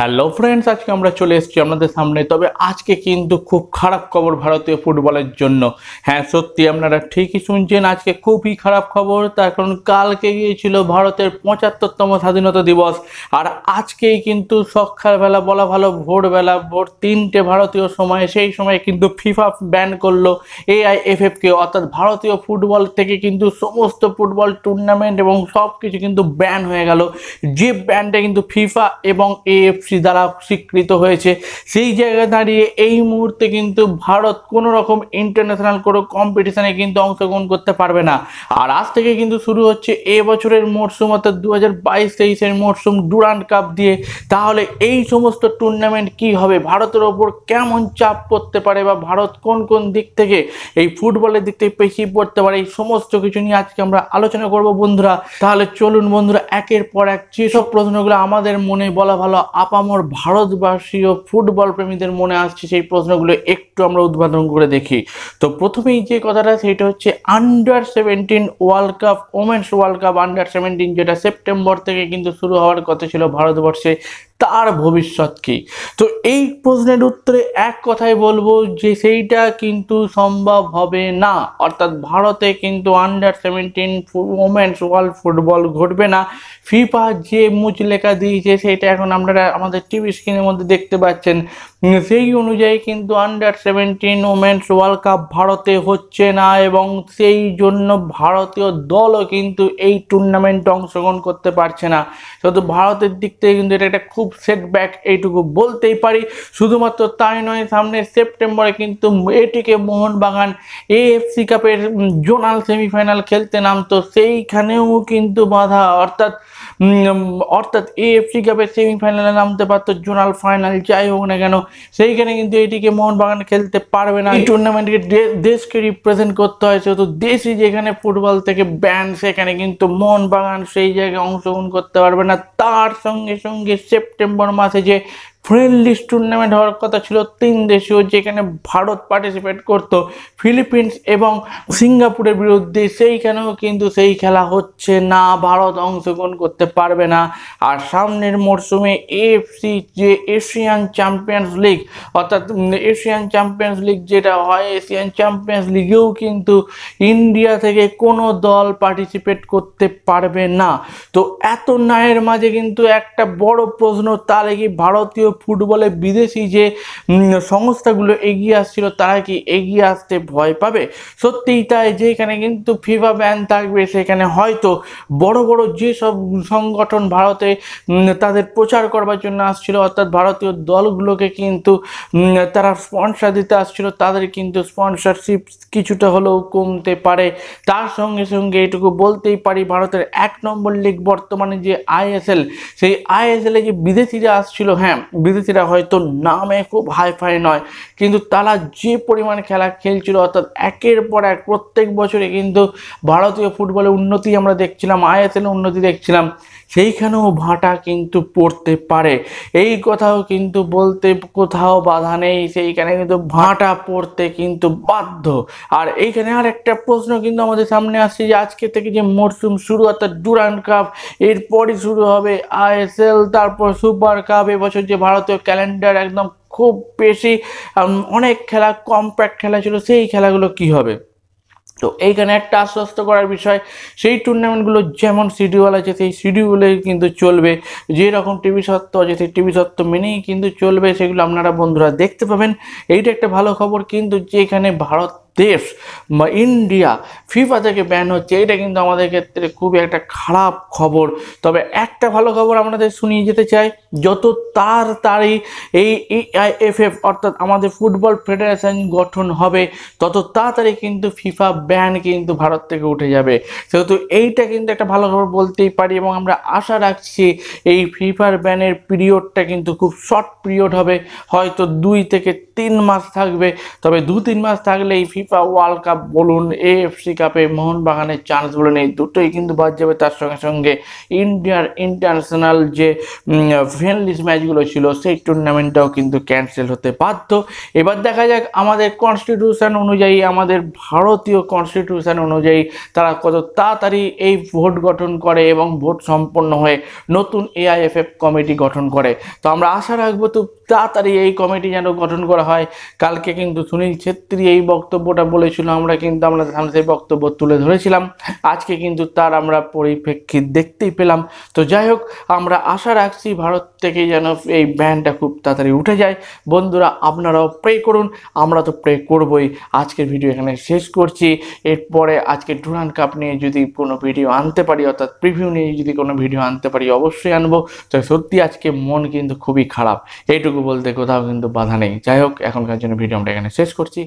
Hello friends আজকে আমরা চলে এসেছি আপনাদের সামনে। তবে আজকে কিন্তু খুব খারাপ খবর ভারতীয় ফুটবলের জন্য। হ্যাঁ সত্যি আপনারা ঠিকই শুনছেন, আজকে খুবই খারাপ খবর। তার কারণ কালকে গিয়েছিল ভারতের পঁচাত্তরতম স্বাধীনতা দিবস। আর আজকেই কিন্তু সকালবেলা বলা ভালো, ভোরবেলা ভোর তিনটে ভারতীয় সময়ে, সেই সময় কিন্তু ফিফা ব্যান করল এআইএফএফকে অর্থাৎ ভারতীয় ফুটবল থেকে কিন্তু সমস্ত ফুটবল টুর্নামেন্ট এবং সব কিছু কিন্তু ব্যান হয়ে গেল। যে ব্যানটা কিন্তু ফিফা এবং এএফসি দ্বারা স্বীকৃত হয়েছে। সেই জায়গায় দাঁড়িয়ে এই মুহূর্তে কিন্তু ভারত কোনো রকম ইন্টারন্যাশনাল কোনো কম্পিটিশনে কিন্তু অংশগ্রহণ করতে পারবে না। আর আজ থেকে কিন্তু শুরু হচ্ছে এ বছরের মরশুম অর্থাৎ দু হাজার বাইশ তেইশের মরশুম ডুরান্ড কাপ দিয়ে। তাহলে এই সমস্ত টুর্নামেন্ট কি হবে? ভারতের ওপর কেমন চাপ পড়তে পারে বা ভারত কোন কোন দিক থেকে এই ফুটবলের দিক থেকে পেছিয়ে পড়তে পারে? এই সমস্ত কিছু নিয়ে আজকে আমরা আলোচনা করব বন্ধুরা। তাহলে চলুন বন্ধুরা, একের পর এক যেসব প্রশ্নগুলো আমাদের মনে বলা ভালো আপামর ভারতবাসী ও ফুটবল প্রেমীদের মনে আসছে সেই প্রশ্নগুলো একটু আমরা উদ্বোধন করে দেখি। তো প্রথমেই যে কথাটা, সেটা হচ্ছে under seventeen world cup women's world cup under seventeen যেটা সেপ্টেম্বর থেকে কিন্তু শুরু হওয়ার কথা ছিল ভারতবর্ষে তার ভবিষ্যৎ কি? তো এই প্রশ্নের উত্তরে এক কথাই বলব যে সেইটা কিন্তু সম্ভব হবে না। অর্থাৎ ভারতে কিন্তু under seventeen women's world football ঘটবে না। ফিফা যে মুচ লেখা দিয়েছে সেটা এখন আপনারা আমাদের টিভি স্ক্রিনের মধ্যে দেখতে পাচ্ছেন। সেই অনুযায়ী কিন্তু under seventeen women's world cup ভারতে হচ্ছে না এবং সেই জন্য ভারতীয় দলও কিন্তু এই টুর্নামেন্টে অংশগ্রহণ করতে পারছে না। শুধু ভারতের দিক থেকে কিন্তু এটা একটা খুব সেটব্যাক এইটুকু বলতেই পারি। শুধুমাত্র তাই নয় সামনের সেপ্টেম্বরে কিন্তু এটিকে মোহনবাগান এএফসি কাপের জোনাল সেমিফাইনাল খেলতে নামতো, সেইখানেও কিন্তু বাধা। অর্থাৎ অর্থাৎ এএফসি কাপের সেমিফাইনালে নামতে পারতো জোনাল ফাইনাল যাই হোক না কেন সেইখানে কিন্তু এটিকে মোহনবাগান খেলতে পারবে না। এই টুর্নামেন্টকে দেশকে রিপ্রেজেন্ট করতে হয় সেহেতু দেশই যেখানে ফুটবল থেকে ব্যান সেখানে কিন্তু মোহনবাগান সেই জায়গায় অংশগ্রহণ করতে পারবে না। তার সঙ্গে সঙ্গে সেপ্টেম্বর মাসে যে ফ্রেন্ডলি টুর্নামেন্ট হওয়ার কথা ছিল তিন দেশীয় যেখানে ভারত পার্টিসিপেট করত ফিলিপিন্স এবং সিঙ্গাপুরের বিরুদ্ধে। সেইখানেও কিন্তু সেই খেলা হচ্ছে না, ভারত অংশগ্রহণ করতে পারবে না। আর সামনের মরশুমে এএফসি যে এশিয়ান চ্যাম্পিয়ন্স লিগ অর্থাৎ এশিয়ান চ্যাম্পিয়ন্স লিগ যেটা হয় এশিয়ান চ্যাম্পিয়ন্স লিগেও কিন্তু ইন্ডিয়া থেকে কোনো দল পার্টিসিপেট করতে পারবে না। তো এত ন্যায়ের মাঝে কিন্তু একটা বড় প্রশ্ন, তাহলে কি ভারতীয় ফুটবলে বিদেশি যে সংস্থাগুলো এগিয়ে আসছিল, তারা কি এগিয়ে আসতে ভয় পাবে? সত্যিই তাই, যেখানে কিন্তু ফিফা ব্যান থাকবে, সেখানে হয়তো বড় বড় যেসব সংগঠন ভারতে তাদের প্রচার করবার জন্য আসছিল, অর্থাৎ ভারতীয় দলগুলোকে কিন্তু তারা স্পন্সর দিতে আসছিল, তাদের কিন্তু স্পন্সরশিপ কিছুটা হলেও কমতে পারে। তার সঙ্গে সঙ্গে এটুকু বলতেই পারি, ভারতের এক নম্বর লিগ বর্তমানে যে আইএসএল সেই আইএসএল যে বিদেশিরা আসছিল হ্যাঁ বিদেশিরা হয়তো নামে খুব হাইফাই নয়, কিন্তু তারা যে পরিমাণ খেলা খেলছিল, অর্থাৎ একের পর এক প্রত্যেক বছরে কিন্তু ভারতীয় ফুটবলে উন্নতি আমরা দেখছিলাম, আইএসএল উন্নতি দেখছিলাম। সেইখানেও ভাটা কিন্তু পড়তে পারে। এই কথাও কিন্তু বলতে কোথাও বাধা নেই, সেইখানে কিন্তু ভাটা পড়তে কিন্তু বাধ্য। আর এইখানে আর একটা প্রশ্ন কিন্তু আমাদের সামনে আসছে যে, আজকে থেকে যে মরশুম শুরু, অর্থাৎ ডুরান্ড কাপ, এরপরই শুরু হবে আইএসএল, তারপর সুপার কাপ। এবছর যে ভারতীয় ক্যালেন্ডার একদম খুব বেশি অনেক খেলা, কম্প্যাক্ট খেলা ছিল, সেই খেলাগুলো কি হবে? তো এইখানে একটা আশ্বস্ত করার বিষয়, সেই টুর্নামেন্টগুলো যেমন শিডিউল আছে সেই শিডিউলে কিন্তু চলবে। যেরকম টিভি সত্ত্ব আছে সেই টিভি সত্ত্ব মেনেই কিন্তু চলবে, সেগুলো আপনারা বন্ধুরা দেখতে পাবেন। এইটা একটা ভালো খবর, কিন্তু যেখানে ভারত দেশ, বা ইন্ডিয়া ফিফা থেকে ব্যান হচ্ছে, এটা কিন্তু আমাদের ক্ষেত্রে খুবই একটা খারাপ খবর। তবে একটা ভালো খবর আপনাদের শুনিয়ে যেতে চাই, যত তাড়াতাড়ি এই এআইএফএফ অর্থাৎ আমাদের ফুটবল ফেডারেশন গঠন হবে, তত তাড়াতাড়ি কিন্তু ফিফা ব্যান কিন্তু ভারত থেকে উঠে যাবে। সেহেতু এইটা কিন্তু একটা ভালো খবর বলতেই পারি, এবং আমরা আশা রাখছি এই ফিফার ব্যানের পিরিয়ডটা কিন্তু খুব শর্ট পিরিয়ড হবে। হয়তো দুই থেকে তিন মাস থাকবে, তবে দু তিন মাস থাকলে এই ফিফা ওয়ার্ল্ড কাপ বলুন এএফসি কাপে মোহনবাগানের চান্স বলুন, এই দুটোই কিন্তু বাদ যাবে। তার সঙ্গে সঙ্গে ইন্ডিয়ার ইন্টারন্যাশনাল যে ফ্রেন্ডলিস ম্যাচগুলো ছিল, সেই টুর্নামেন্টটাও কিন্তু ক্যান্সেল হতে বাধ্য। এবার দেখা যাক আমাদের কনস্টিটিউশন অনুযায়ী, আমাদের ভারতীয় কনস্টিটিউশন অনুযায়ী তারা কত তাড়াতাড়ি এই ভোট গঠন করে এবং ভোট সম্পন্ন হয়ে নতুন এআইএফএফ কমিটি গঠন করে। তো আমরা আশা রাখব, তো তাড়াতাড়ি এই কমিটি যেন গঠন করা হয়। কালকে কিন্তু সুনীল ছেত্রী এই বক্তব্যটা বলেছিল, আমরা কিন্তু আমরা সামনে সেই বক্তব্য তুলে ধরেছিলাম। আজকে কিন্তু তার আমরা পরিপ্রেক্ষিত দেখতেই পেলাম। তো যাই হোক, আমরা আশা রাখছি ভারত থেকে যেন এই ব্যানটা খুব তাড়াতাড়ি উঠে যায়। বন্ধুরা, আপনারাও প্রে করুন, আমরা তো প্রে করবই। আজকের ভিডিও এখানে শেষ করছি। এরপরে আজকে ডুরান কাপ নিয়ে যদি কোনো ভিডিও আনতে পারি, অর্থাৎ প্রিভিউ নিয়ে যদি কোনো ভিডিও আনতে পারি, অবশ্যই আনব। তো সত্যি আজকে মন কিন্তু খুবই খারাপ। এইটুকু বলতে কোথাও কিন্তু বাধা নেই। যাই হোক এখনকার জন্য ভিডিও আমরা এখানে শেষ করছি।